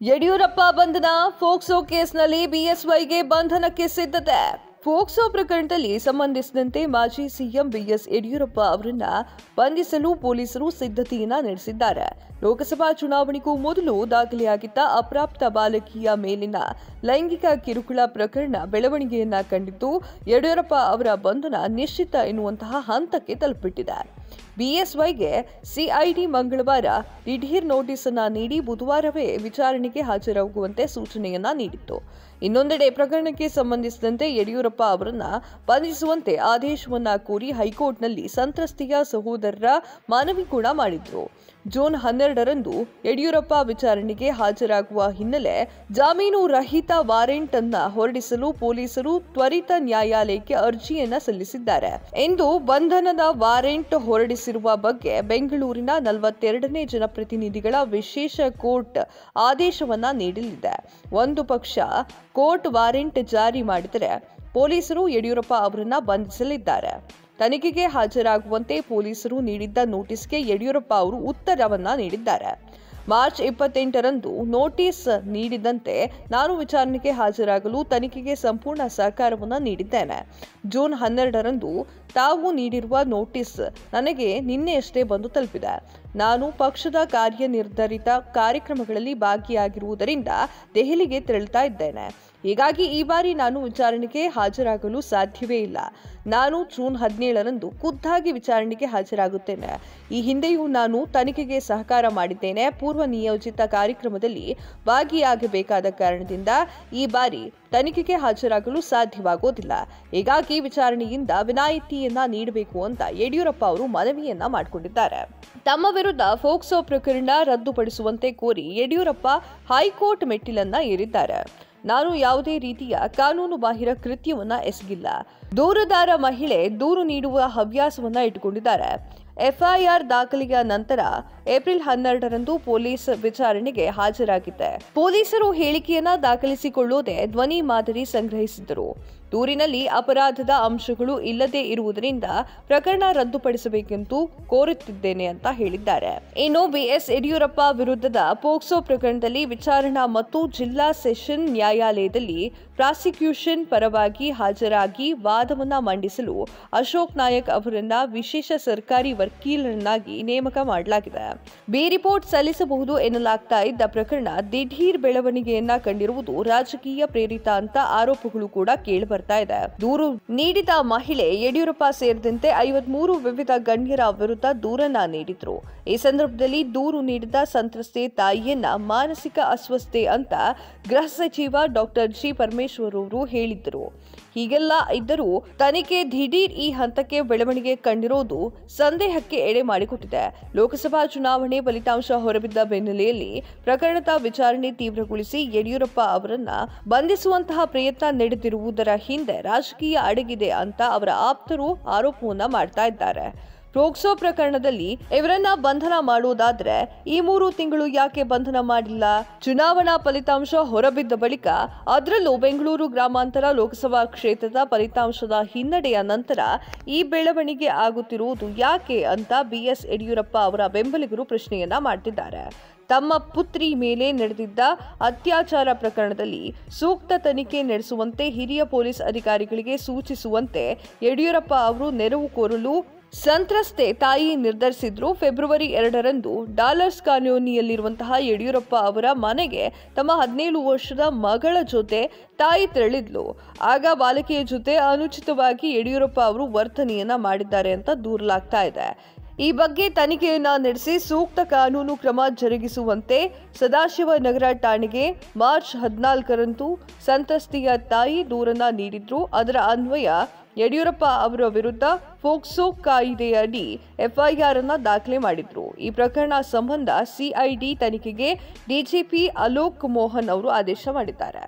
ಯಡಿಯೂರಪ್ಪ ಬಂಧನ ಫೋಕ್ಸೋ ಕೇಸ್ನಲ್ಲಿ ಬಿಎಸ್ವೈಗೆ ಬಂಧನಕ್ಕೆ ಸಿದ್ಧತೆ. ಫೋಕ್ಸೋ ಪ್ರಕರಣದಲ್ಲಿ ಸಂಬಂಧಿಸಿದಂತೆ ಮಾಜಿ ಸಿಎಂ ಬಿಎಸ್ ಯಡಿಯೂರಪ್ಪ ಅವರನ್ನ ಬಂಧಿಸಲು ಪೊಲೀಸರು ಸಿದ್ಧತೆಯನ್ನ ನಡೆಸಿದ್ದಾರೆ. ಲೋಕಸಭಾ ಚುನಾವಣೆಗೂ ಮೊದಲು ದಾಖಲೆಯಾಗಿದ್ದ ಅಪ್ರಾಪ್ತ ಬಾಲಕಿಯ ಮೇಲಿನ ಲೈಂಗಿಕ ಕಿರುಕುಳ ಪ್ರಕರಣ ಬೆಳವಣಿಗೆಯನ್ನ ಕಂಡಿದ್ದು, ಯಡಿಯೂರಪ್ಪ ಅವರ ಬಂಧನ ನಿಶ್ಚಿತ ಎನ್ನುವಂತಹ ಹಂತಕ್ಕೆ ತಲುಪಿಟ್ಟಿದೆ ಬಿಎಸ್ವೈಗೆ ಸಿಐಡಿ ಮಂಗಳವಾರ ದಿಢೀರ್ ನೋಟಿಸ್ ಅನ್ನು ನೀಡಿ ಬುಧವಾರವೇ ವಿಚಾರಣೆಗೆ ಹಾಜರಾಗುವಂತೆ ಸೂಚನೆಯನ್ನ ನೀಡಿತ್ತು. ಇನ್ನೊಂದೆಡೆ ಪ್ರಕರಣಕ್ಕೆ ಸಂಬಂಧಿಸಿದಂತೆ ಯಡಿಯೂರಪ್ಪ ಅವರನ್ನ ಬಂಧಿಸುವಂತೆ ಆದೇಶವನ್ನ ಕೋರಿ ಹೈಕೋರ್ಟ್ನಲ್ಲಿ ಸಂತ್ರಸ್ತೆಯ ಸಹೋದರರ ಮನವಿ ಕೂಡ ಮಾಡಿದ್ರು. ಜೂನ್ ಹನ್ನೆರಡರಂದು ಯಡಿಯೂರಪ್ಪ ವಿಚಾರಣೆಗೆ ಹಾಜರಾಗುವ ಹಿನ್ನೆಲೆ ಜಾಮೀನು ರಹಿತ ವಾರೆಂಟ್ ಅನ್ನ ಹೊರಡಿಸಲು ಪೊಲೀಸರು ತ್ವರಿತ ನ್ಯಾಯಾಲಯಕ್ಕೆ ಅರ್ಜಿಯನ್ನ ಸಲ್ಲಿಸಿದ್ದಾರೆ. ಎಂದು ಬಂಧನದ ವಾರೆಂಟ್ ಹೊರಡಿಸಿರುವ ಬಗ್ಗೆ ಬೆಂಗಳೂರಿನ ನಲವತ್ತೆರಡನೇ ಜನಪ್ರತಿನಿಧಿಗಳ ವಿಶೇಷ ಕೋರ್ಟ್ ಆದೇಶವನ್ನ ನೀಡಲಿದೆ. ಒಂದು ಪಕ್ಷ ಕೋರ್ಟ್ ವಾರೆಂಟ್ ಜಾರಿ ಮಾಡಿದರೆ ಪೊಲೀಸರು ಯಡಿಯೂರಪ್ಪ ಅವರನ್ನ ಬಂಧಿಸಲಿದ್ದಾರೆ. ತನಿಖೆಗೆ ಹಾಜರಾಗುವಂತೆ ಪೊಲೀಸರು ನೀಡಿದ್ದ ನೋಟಿಸ್ಗೆ ಯಡಿಯೂರಪ್ಪ ಅವರು ಉತ್ತರವನ್ನ ನೀಡಿದ್ದಾರೆ. ಮಾರ್ಚ್ ಇಪ್ಪತ್ತೆಂಟರಂದು ನೋಟಿಸ್ ನೀಡಿದಂತೆ ನಾನು ವಿಚಾರಣೆಗೆ ಹಾಜರಾಗಲು ತನಿಖೆಗೆ ಸಂಪೂರ್ಣ ಸಹಕಾರವನ್ನು ನೀಡಿದ್ದೇನೆ. ಜೂನ್ ಹನ್ನೆರಡರಂದು ತಾವು ನೀಡಿರುವ ನೋಟಿಸ್ ನನಗೆ ನಿನ್ನೆಯಷ್ಟೇ ಬಂದು ತಲುಪಿದೆ. ನಾನು ಪಕ್ಷದ ಕಾರ್ಯನಿರ್ಧರಿತ ಕಾರ್ಯಕ್ರಮಗಳಲ್ಲಿ ಭಾಗಿಯಾಗಿರುವುದರಿಂದ ದೆಹಲಿಗೆ ತೆರಳುತ್ತಾ ಇದ್ದೇನೆ. ಹೀಗಾಗಿ ಈ ಬಾರಿ ನಾನು ವಿಚಾರಣೆಗೆ ಹಾಜರಾಗಲು ಸಾಧ್ಯವೇ ಇಲ್ಲ. ನಾನು ಜೂನ್ ಹದಿನೇಳರಂದು ಖುದ್ದಾಗಿ ವಿಚಾರಣೆಗೆ ಹಾಜರಾಗುತ್ತೇನೆ. ಈ ಹಿಂದೆಯೂ ನಾನು ತನಿಖೆಗೆ ಸಹಕಾರ ಮಾಡಿದ್ದೇನೆ. ಪೂರ್ವ ನಿಯೋಜಿತ ಕಾರ್ಯಕ್ರಮದಲ್ಲಿ ಭಾಗಿಯಾಗಬೇಕಾದ ಕಾರಣದಿಂದ ಈ ಬಾರಿ ತನಿಖೆಗೆ ಹಾಜರಾಗಲು ಸಾಧ್ಯವಾಗೋದಿಲ್ಲ. ಹೀಗಾಗಿ ವಿಚಾರಣೆಯಿಂದ ವಿನಾಯಿತಿಯನ್ನ ನೀಡಬೇಕು ಅಂತ ಯಡಿಯೂರಪ್ಪ ಅವರು ಮನವಿಯನ್ನ ಮಾಡಿಕೊಂಡಿದ್ದಾರೆ. ತಮ್ಮ ವಿರುದ್ಧ ಫೋಕ್ಸೋ ಪ್ರಕರಣ ರದ್ದುಪಡಿಸುವಂತೆ ಕೋರಿ ಯಡಿಯೂರಪ್ಪ ಹೈಕೋರ್ಟ್ ಮೆಟ್ಟಿಲನ್ನ ಏರಿದ್ದಾರೆ. ನಾನು ಯಾವುದೇ ರೀತಿಯ ಕಾನೂನು ಬಾಹಿರ ಕೃತ್ಯವನ್ನ ಎಸಗಿಲ್ಲ. ದೂರುದಾರ ಮಹಿಳೆ ದೂರು ನೀಡುವ ಹವ್ಯಾಸವನ್ನ ಇಟ್ಟುಕೊಂಡಿದ್ದಾರೆ. ಎಫ್ಐಆರ್ ದಾಖಲೆಯ ನಂತರ ಏಪ್ರಿಲ್ ಹನ್ನೆರಡರಂದು ಪೊಲೀಸ್ ವಿಚಾರಣೆಗೆ ಹಾಜರಾಗಿದ್ದೆ. ಪೊಲೀಸರು ಹೇಳಿಕೆಯನ್ನ ದಾಖಲಿಸಿಕೊಳ್ಳೋದೆ ಧ್ವನಿ ಮಾದರಿ ಸಂಗ್ರಹಿಸಿದ್ದರು. ದೂರಿನಲ್ಲಿ ಅಪರಾಧದ ಅಂಶಗಳು ಇಲ್ಲದೇ ಇರುವುದರಿಂದ ಪ್ರಕರಣ ರದ್ದುಪಡಿಸಬೇಕೆಂದು ಕೋರುತ್ತಿದ್ದೇನೆ ಅಂತ ಹೇಳಿದ್ದಾರೆ. ಇನ್ನು ಬಿಎಸ್ ಯಡಿಯೂರಪ್ಪ ವಿರುದ್ಧದ ಪೋಕ್ಸೋ ಪ್ರಕರಣದಲ್ಲಿ ವಿಚಾರಣಾ ಮತ್ತು ಜಿಲ್ಲಾ ಸೆಷನ್ ನ್ಯಾಯಾಲಯದಲ್ಲಿ ಪ್ರಾಸಿಕ್ಯೂಷನ್ ಪರವಾಗಿ ಹಾಜರಾಗಿ ವಾದವನ್ನ ಮಂಡಿಸಲು ಅಶೋಕ್ ನಾಯಕ್ ಅವರನ್ನ ವಿಶೇಷ ಸರ್ಕಾರಿ ವಕೀಲರನ್ನಾಗಿ ನೇಮಕ ಮಾಡಲಾಗಿದೆ. ಬಿ ರಿಪೋರ್ಟ್ ಸಲ್ಲಿಸಬಹುದು ಎನ್ನಲಾಗ್ತಾ ಇದ್ದ ಪ್ರಕರಣ ದಿಢೀರ್ ಬೆಳವಣಿಗೆಯನ್ನ ಕಂಡಿರುವುದು ರಾಜಕೀಯ ಪ್ರೇರಿತ ಅಂತ ಆರೋಪಗಳು ಕೂಡ ಕೇಳಿಬರ್ತಾ ಇದೆ. ದೂರು ನೀಡಿದ ಮಹಿಳೆ ಯಡಿಯೂರಪ್ಪ ಸೇರಿದಂತೆ ಐವತ್ಮೂರು ವಿವಿಧ ಗಣ್ಯರ ವಿರುದ್ಧ ದೂರನ್ನ ನೀಡಿದ್ರು. ಈ ಸಂದರ್ಭದಲ್ಲಿ ದೂರು ನೀಡಿದ ಸಂತ್ರಸ್ತೆ ತಾಯಿಯನ್ನ ಮಾನಸಿಕ ಅಸ್ವಸ್ಥೆ ಅಂತ ಗೃಹ ಸಚಿವ ಡಾಕ್ಟರ್ ಜಿ ಪರಮೇಶ್ವರ್ ಅವರು ಹೇಳಿದ್ದರು. ಹೀಗೆಲ್ಲ ಇದ್ದರೂ ತನಿಖೆ ದಿಢೀರ್ ಈ ಹಂತಕ್ಕೆ ಬೆಳವಣಿಗೆ ಕಂಡಿರೋದು ಸಂದೇಹಕ್ಕೆ ಎಡೆ ಮಾಡಿಕೊಟ್ಟಿದೆ. ಲೋಕಸಭಾ ಚುನಾವಣೆ ಫಲಿತಾಂಶ ಹೊರಬಿದ್ದ ಬೆನ್ನೆಲೆಯಲ್ಲಿ ಪ್ರಕರಣದ ವಿಚಾರಣೆ ತೀವ್ರಗೊಳಿಸಿ ಯಡಿಯೂರಪ್ಪ ಅವರನ್ನ ಬಂಧಿಸುವಂತಹ ಪ್ರಯತ್ನ ನಡೆದಿರುವುದರ ಹಿಂದೆ ರಾಜಕೀಯ ಅಡಗಿದೆ ಅಂತ ಅವರ ಆಪ್ತರು ಆರೋಪವನ್ನ ಮಾಡ್ತಾ ಇದ್ದಾರೆ. ಪ್ರೋಕ್ಸೋ ಪ್ರಕರಣದಲ್ಲಿ ಇವರನ್ನ ಬಂಧನ ಮಾಡುವುದಾದ್ರೆ ಈ ಮೂರು ತಿಂಗಳು ಯಾಕೆ ಬಂಧನ ಮಾಡಿಲ್ಲ? ಚುನಾವಣಾ ಫಲಿತಾಂಶ ಹೊರಬಿದ್ದ ಬಳಿಕ ಅದರಲ್ಲೂ ಬೆಂಗಳೂರು ಗ್ರಾಮಾಂತರ ಲೋಕಸಭಾ ಕ್ಷೇತ್ರದ ಫಲಿತಾಂಶದ ಹಿನ್ನಡೆಯ ನಂತರ ಈ ಬೆಳವಣಿಗೆ ಆಗುತ್ತಿರುವುದು ಯಾಕೆ ಅಂತ ಬಿಎಸ್ ಯಡಿಯೂರಪ್ಪ ಅವರ ಬೆಂಬಲಿಗರು ಪ್ರಶ್ನೆಯನ್ನ ಮಾಡ್ತಿದ್ದಾರೆ. ತಮ್ಮ ಪುತ್ರಿ ಮೇಲೆ ನಡೆದಿದ್ದ ಅತ್ಯಾಚಾರ ಪ್ರಕರಣದಲ್ಲಿ ಸೂಕ್ತ ತನಿಖೆ ನಡೆಸುವಂತೆ ಹಿರಿಯ ಪೊಲೀಸ್ ಅಧಿಕಾರಿಗಳಿಗೆ ಸೂಚಿಸುವಂತೆ ಯಡಿಯೂರಪ್ಪ ಅವರು ನೆರವು ಕೋರಲು ಸಂತ್ರಸ್ತೆ ತಾಯಿ ನಿರ್ಧರಿಸಿದ್ರು ಫೆಬ್ರವರಿ ಎರಡರಂದು. ಡಾಲರ್ಸ್ ಕಾಲೋನಿಯಲ್ಲಿರುವಂತಹ ಯಡಿಯೂರಪ್ಪ ಅವರ ಮನೆಗೆ ತಮ್ಮ ಹದಿನೇಳು ವರ್ಷದ ಮಗಳ ಜೊತೆ ತಾಯಿ ತೆರಳಿದ್ಲು. ಆಗ ಬಾಲಕಿಯ ಜೊತೆ ಅನುಚಿತವಾಗಿ ಯಡಿಯೂರಪ್ಪ ಅವರು ವರ್ತನೆಯನ್ನ ಮಾಡಿದ್ದಾರೆ ಅಂತ ದೂರಲಾಗ್ತಾ ಇದೆ. ಈ ಬಗ್ಗೆ ತನಿಖೆಯನ್ನ ನಡೆಸಿ ಸೂಕ್ತ ಕಾನೂನು ಕ್ರಮ ಜರುಗಿಸುವಂತೆ ಸದಾಶಿವನಗರ ಠಾಣೆಗೆ ಮಾರ್ಚ್ ಹದಿನಾಲ್ಕರಂದು ಸಂತ್ರಸ್ತೆಯ ತಾಯಿ ದೂರನ್ನ ನೀಡಿದ್ರು. ಅದರ ಅನ್ವಯ ಯಡಿಯೂರಪ್ಪ ಅವರ ವಿರುದ್ಧ ಫೋಕ್ಸೋ ಕಾಯ್ದೆಯಡಿ ಎಫ್ಐಆರ್ ಅನ್ನು ದಾಖಲೆ ಮಾಡಿದ್ರು. ಈ ಪ್ರಕರಣ ಸಂಬಂಧ ಸಿಐಡಿ ತನಿಖೆಗೆ ಡಿಜಿಪಿ ಅಲೋಕ್ ಮೋಹನ್ ಅವರು ಆದೇಶ ಮಾಡಿದ್ದಾರೆ.